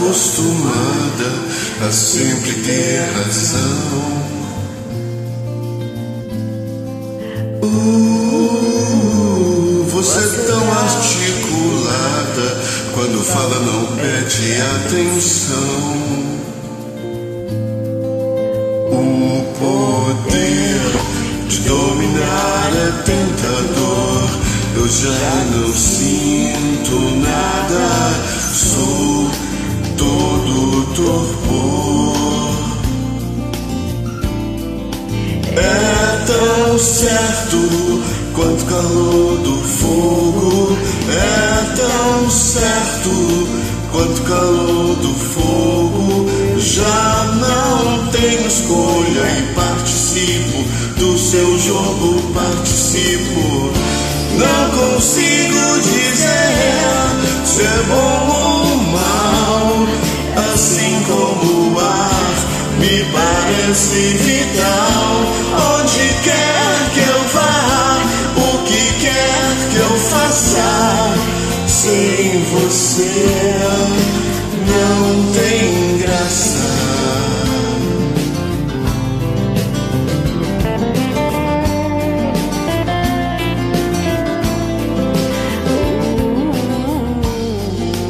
acostumada a sempre ter razão. Uh, você é tão articulada, quando fala não pede atenção. O poder de dominar é tentador. Eu já não sinto nada, certo quanto calor do fogo. É tão certo quanto calor do fogo. Já não tenho escolha e participo do seu jogo. Participo. Não consigo dizer se é bom ou mal. Assim como o ar me parece faça, sem você não tem graça.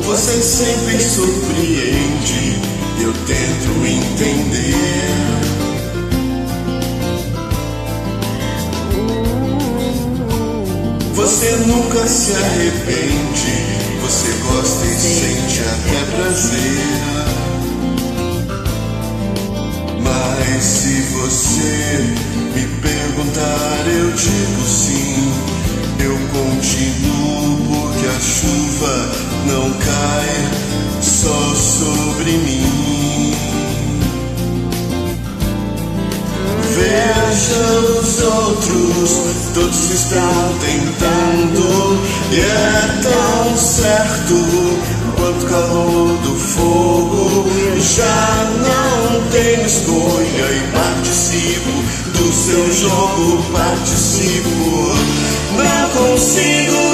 Você sempre surpreende, eu tento entender. Você nunca se arrepende, você gosta e sente até prazer. Mas se você me perguntar, eu digo sim. Eu continuo porque a chuva não cai só sobre mim. Veja os outros, todos estão tentando, e é tão certo quanto calor do fogo. Já não tenho escolha e participo do seu jogo, participo. Não consigo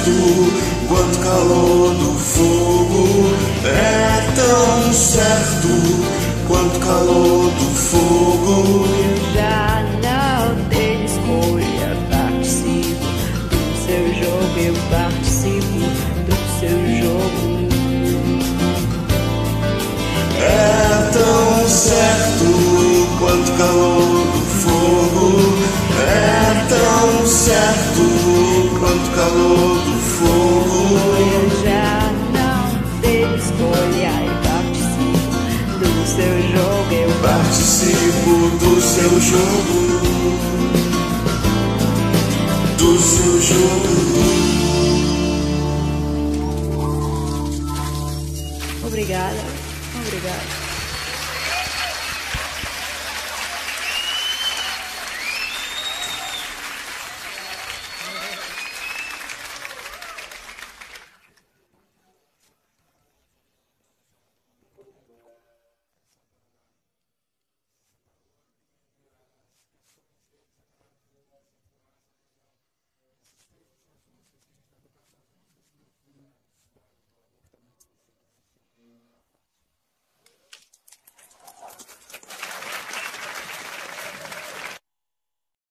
certo quanto calor do fogo. É tão certo quanto calor do fogo. Já não tenho escolha, participo do seu jogo, eu participo do seu jogo. É tão certo quanto calor do fogo. É tão certo quanto calor seu jogo. Do seu jogo. Obrigada, obrigada.